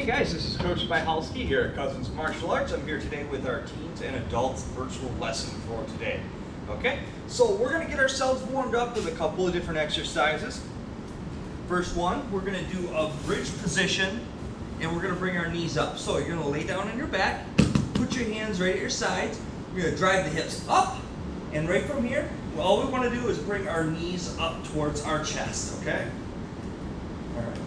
Hey guys, this is Coach Spyhalski here at Cosens Martial Arts. I'm here today with our teens and adults virtual lesson for today. Okay, so we're gonna get ourselves warmed up with a couple of different exercises. First one, we're gonna do a bridge position and we're gonna bring our knees up. So you're gonna lay down on your back, put your hands right at your sides. We're gonna drive the hips up and right from here, all we wanna do is bring our knees up towards our chest, okay? All right.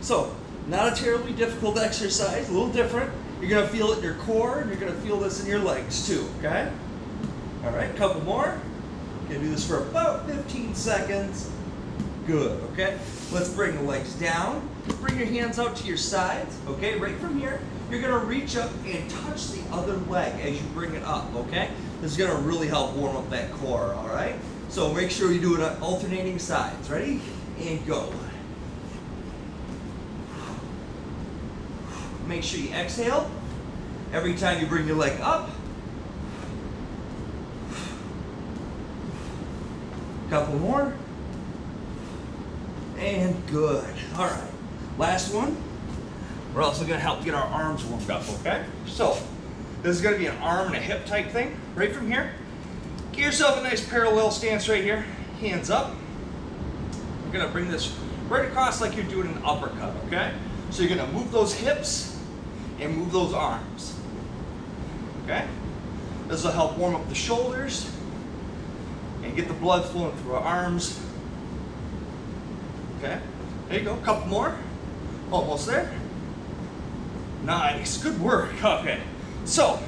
So not a terribly difficult exercise, a little different. You're gonna feel it in your core, and you're gonna feel this in your legs too, okay? All right, couple more. Gonna do this for about 15 seconds. Good, okay? Let's bring the legs down. Bring your hands out to your sides, okay? Right from here, you're gonna reach up and touch the other leg as you bring it up, okay? This is gonna really help warm up that core, all right? So make sure you do it on alternating sides. Ready? And go. Make sure you exhale every time you bring your leg up. Couple more. And good. All right. Last one. We're also going to help get our arms warmed up, okay? So, this is going to be an arm and a hip type thing. Right from here. Get yourself a nice parallel stance right here. Hands up. We're going to bring this right across like you're doing an uppercut, okay? So you're going to move those hips and move those arms. Okay? This will help warm up the shoulders and get the blood flowing through our arms. Okay? There you go. Couple more. Almost there. Nice. Good work. Okay. So,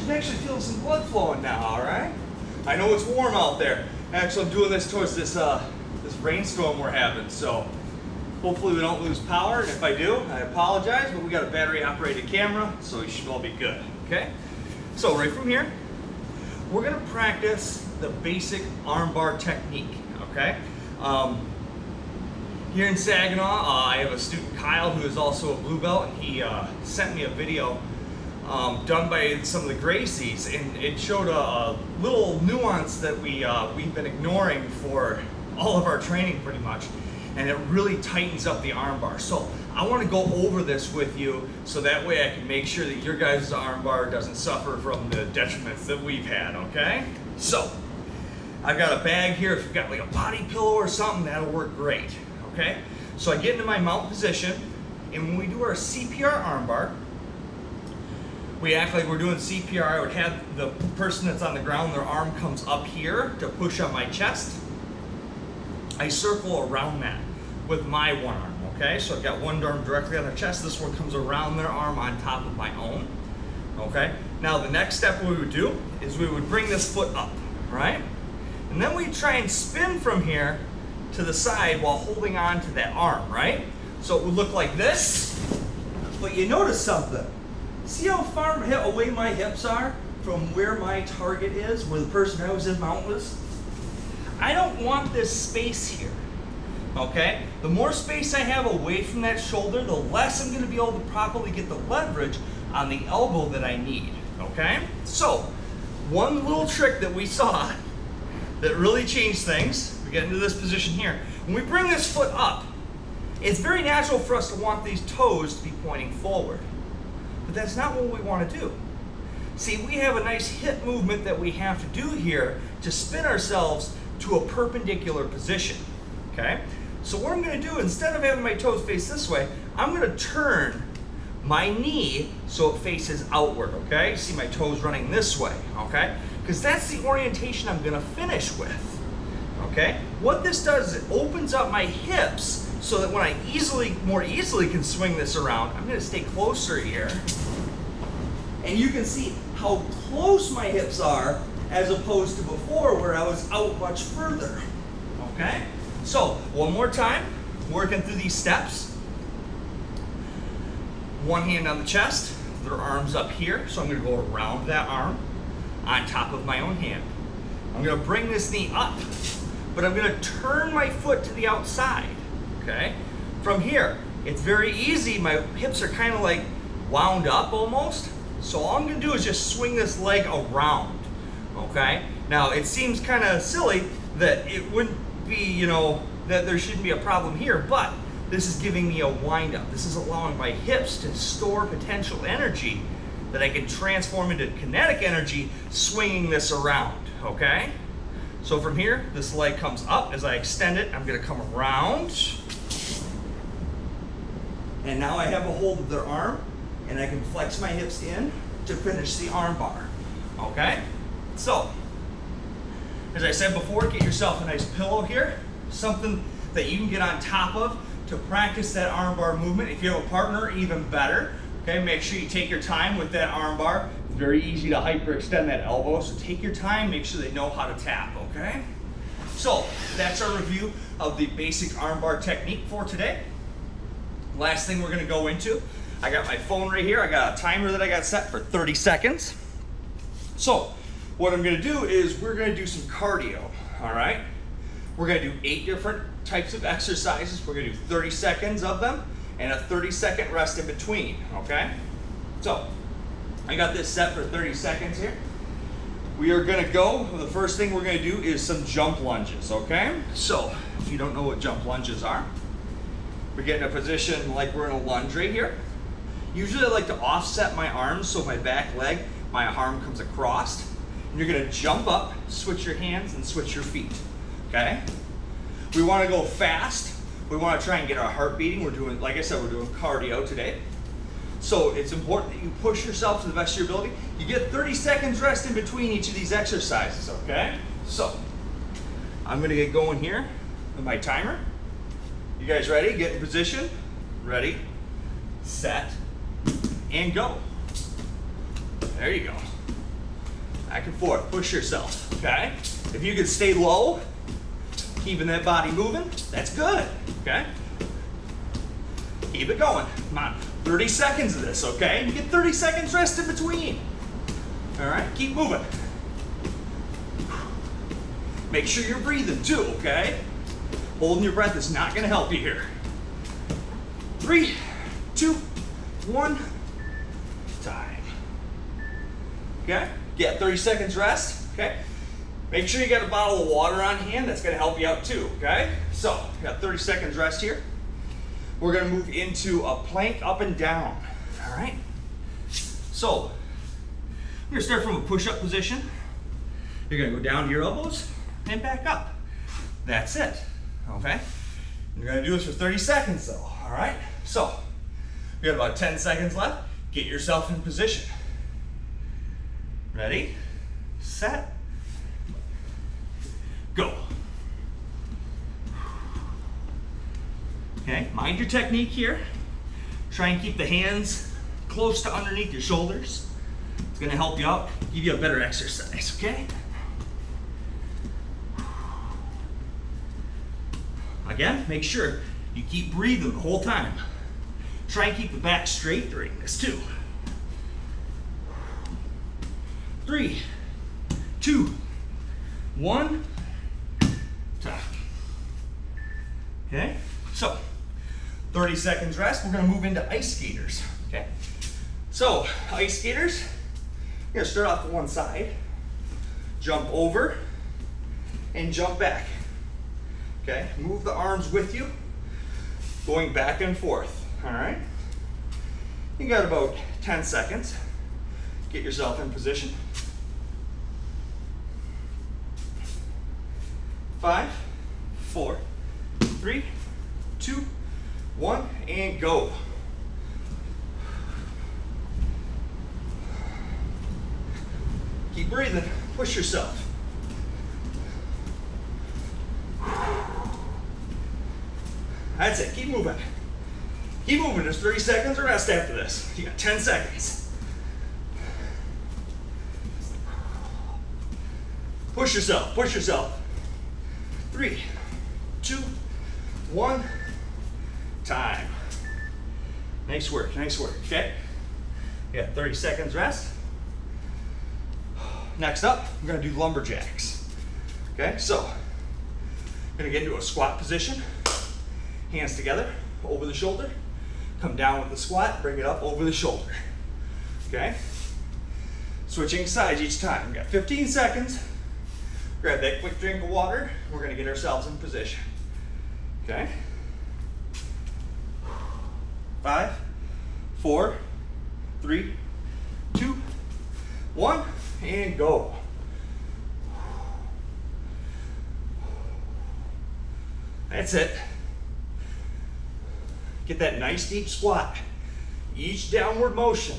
you can actually feel some blood flowing now, all right? I know it's warm out there. Actually, I'm doing this towards this uh, this rainstorm we're having, so Hopefully we don't lose power, and if I do, I apologize, but we got a battery operated camera, so we should all be good, okay? So right from here, we're gonna practice the basic armbar technique, okay? Um, here in Saginaw, uh, I have a student, Kyle, who is also a blue belt, he uh, sent me a video um, done by some of the Gracies, and it showed a, a little nuance that we, uh, we've been ignoring for all of our training pretty much and it really tightens up the armbar. So I want to go over this with you so that way I can make sure that your guys' armbar doesn't suffer from the detriments that we've had, okay? So I've got a bag here. If you've got like a body pillow or something, that'll work great, okay? So I get into my mount position, and when we do our CPR armbar, we act like we're doing CPR. I would have the person that's on the ground, their arm comes up here to push on my chest I circle around that with my one arm, okay? So I've got one arm directly on their chest. This one comes around their arm on top of my own, okay? Now the next step we would do is we would bring this foot up, right? And then we try and spin from here to the side while holding on to that arm, right? So it would look like this, but you notice something. See how far away my hips are from where my target is, where the person I was in mount was? I don't want this space here. Okay? The more space I have away from that shoulder, the less I'm going to be able to properly get the leverage on the elbow that I need. Okay? So, one little trick that we saw that really changed things, we get into this position here. When we bring this foot up, it's very natural for us to want these toes to be pointing forward. But that's not what we want to do. See, we have a nice hip movement that we have to do here to spin ourselves to a perpendicular position, okay? So what I'm gonna do, instead of having my toes face this way, I'm gonna turn my knee so it faces outward, okay? See my toes running this way, okay? Because that's the orientation I'm gonna finish with, okay? What this does is it opens up my hips so that when I easily, more easily can swing this around, I'm gonna stay closer here. And you can see how close my hips are as opposed to before where I was out much further. Okay? So, one more time, working through these steps. One hand on the chest, their arms up here, so I'm gonna go around that arm on top of my own hand. I'm gonna bring this knee up, but I'm gonna turn my foot to the outside, okay? From here, it's very easy, my hips are kind of like wound up almost, so all I'm gonna do is just swing this leg around okay? Now, it seems kind of silly that it wouldn't be, you know, that there shouldn't be a problem here, but this is giving me a wind up. This is allowing my hips to store potential energy that I can transform into kinetic energy swinging this around, okay? So from here, this leg comes up. As I extend it, I'm gonna come around. And now I have a hold of their arm and I can flex my hips in to finish the arm bar, okay? So, as I said before, get yourself a nice pillow here, something that you can get on top of to practice that armbar movement. If you have a partner, even better. Okay, make sure you take your time with that armbar. It's very easy to hyperextend that elbow, so take your time, make sure they know how to tap, okay? So, that's our review of the basic armbar technique for today. Last thing we're gonna go into, I got my phone right here. I got a timer that I got set for 30 seconds. So, what I'm gonna do is we're gonna do some cardio, all right? We're gonna do eight different types of exercises. We're gonna do 30 seconds of them and a 30 second rest in between, okay? So, I got this set for 30 seconds here. We are gonna go, the first thing we're gonna do is some jump lunges, okay? So, if you don't know what jump lunges are, we get in a position like we're in a lunge right here. Usually I like to offset my arms so my back leg, my arm comes across. You're gonna jump up, switch your hands, and switch your feet, okay? We wanna go fast. We wanna try and get our heart beating. We're doing, like I said, we're doing cardio today. So it's important that you push yourself to the best of your ability. You get 30 seconds rest in between each of these exercises, okay? So, I'm gonna get going here with my timer. You guys ready? Get in position. Ready, set, and go. There you go. Back and forth, push yourself, okay? If you can stay low, keeping that body moving, that's good, okay? Keep it going, come on. 30 seconds of this, okay? You get 30 seconds rest in between. All right, keep moving. Make sure you're breathing too, okay? Holding your breath is not gonna help you here. Three, two, one, time. Okay? Get 30 seconds rest, okay? Make sure you got a bottle of water on hand. That's gonna help you out too, okay? So, got 30 seconds rest here. We're gonna move into a plank up and down, all right? So, we're gonna start from a push-up position. You're gonna go down to your elbows and back up. That's it, okay? You're gonna do this for 30 seconds though, all right? So, we got about 10 seconds left. Get yourself in position. Ready, set, go. Okay, mind your technique here. Try and keep the hands close to underneath your shoulders. It's gonna help you out, give you a better exercise, okay? Again, make sure you keep breathing the whole time. Try and keep the back straight during this too. Three, two, one, time. Okay, so 30 seconds rest. We're gonna move into ice skaters, okay? So, ice skaters, you're gonna start off to one side, jump over, and jump back. Okay, move the arms with you, going back and forth, all right? You got about 10 seconds. Get yourself in position. Five, four, three, two, one, and go. Keep breathing, push yourself. That's it, keep moving. Keep moving, there's 30 seconds of rest after this. You got 10 seconds. Push yourself, push yourself. Three, two, one, time. Nice work, nice work, okay? Got 30 seconds rest. Next up, we're gonna do lumberjacks. Okay, so, gonna get into a squat position. Hands together, over the shoulder. Come down with the squat, bring it up over the shoulder. Okay? Switching sides each time. We got 15 seconds. Grab that quick drink of water. We're gonna get ourselves in position. Okay? Five, four, three, two, one, and go. That's it. Get that nice deep squat. Each downward motion.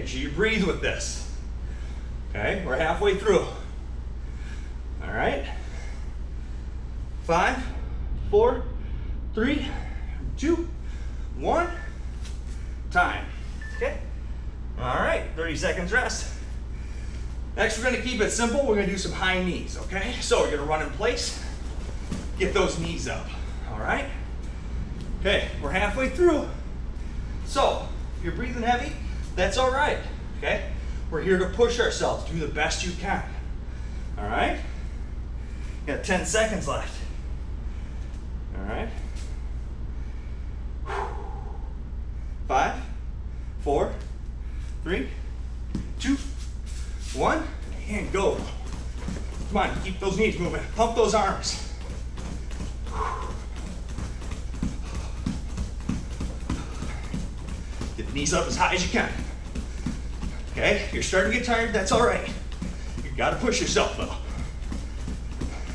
Make sure you breathe with this. Okay, we're halfway through. All right. Five, four, three, two, one. Time. Okay. All right, 30 seconds rest. Next, we're gonna keep it simple. We're gonna do some high knees, okay? So you're gonna run in place, get those knees up, all right? Okay, we're halfway through. So, if you're breathing heavy, that's all right, okay? We're here to push ourselves, do the best you can, all right? got 10 seconds left, all right? Five, four, three, two, one, and go. Come on, keep those knees moving. Pump those arms. Get the knees up as high as you can. Okay, you're starting to get tired, that's all right. You gotta push yourself though.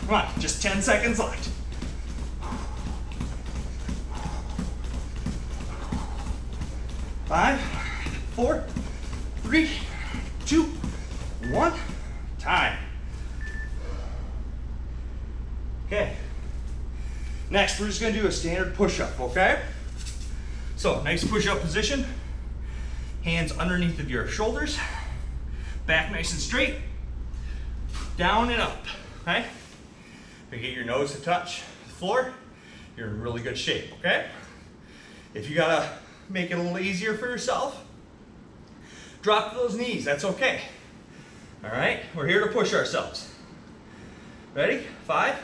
Come on, just 10 seconds left. Five, four, three, two, one. Time. Okay. Next, we're just gonna do a standard push-up, okay? So, nice push-up position. Hands underneath of your shoulders. Back nice and straight. Down and up, okay? If you get your nose to touch the floor, you're in really good shape, okay? If you gotta make it a little easier for yourself, drop those knees, that's okay. All right, we're here to push ourselves. Ready? Five,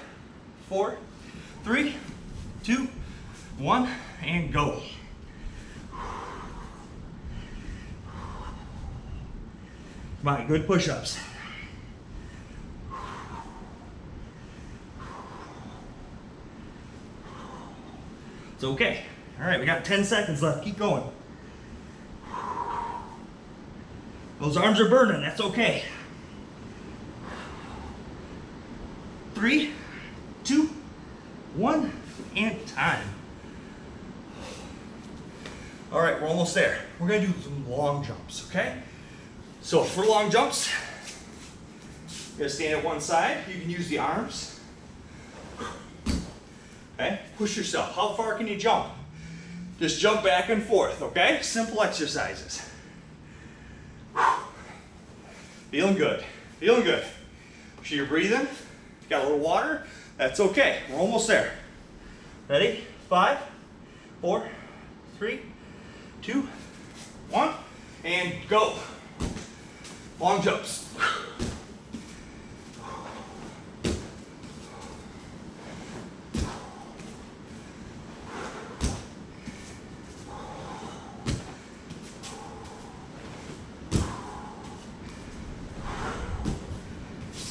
four, three, two, one, and go. On, good push-ups. It's okay. All right, we got 10 seconds left. Keep going. Those arms are burning, that's okay. Three, two, one, and time. All right, we're almost there. We're gonna do some long jumps, okay? So for long jumps, you're gonna stand at one side. You can use the arms. Okay, push yourself. How far can you jump? Just jump back and forth, okay? Simple exercises. Feeling good, feeling good. Sure you're breathing. Got a little water, that's okay. We're almost there. Ready? Five, four, three, two, one, and go. Long jumps.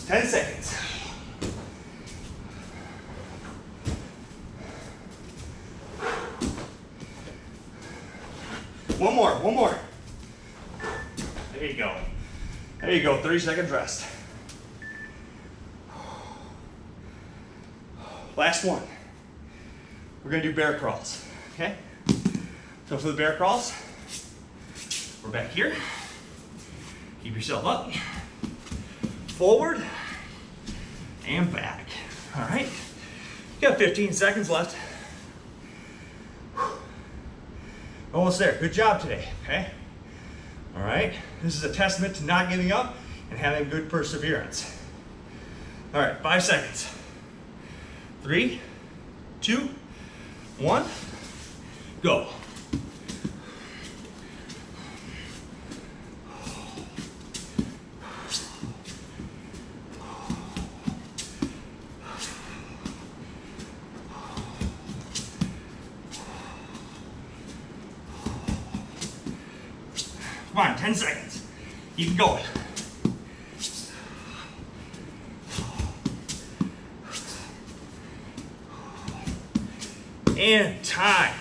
Ten seconds. One more, one more. There you go. There you go, 30 seconds rest. Last one. We're gonna do bear crawls, okay? So for the bear crawls, we're back here. Keep yourself up. Forward and back. All right. You got 15 seconds left. Almost there. Good job today, okay? All right. This is a testament to not giving up and having good perseverance. All right, five seconds. Three, two, one, go. Come on, 10 seconds. Keep going. And time.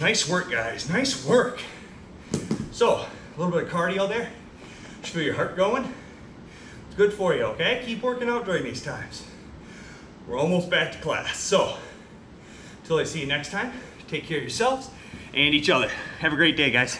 Nice work, guys. Nice work. So, a little bit of cardio there. Just feel your heart going. It's good for you, okay? Keep working out during these times. We're almost back to class. So, until I see you next time, take care of yourselves and each other. Have a great day, guys.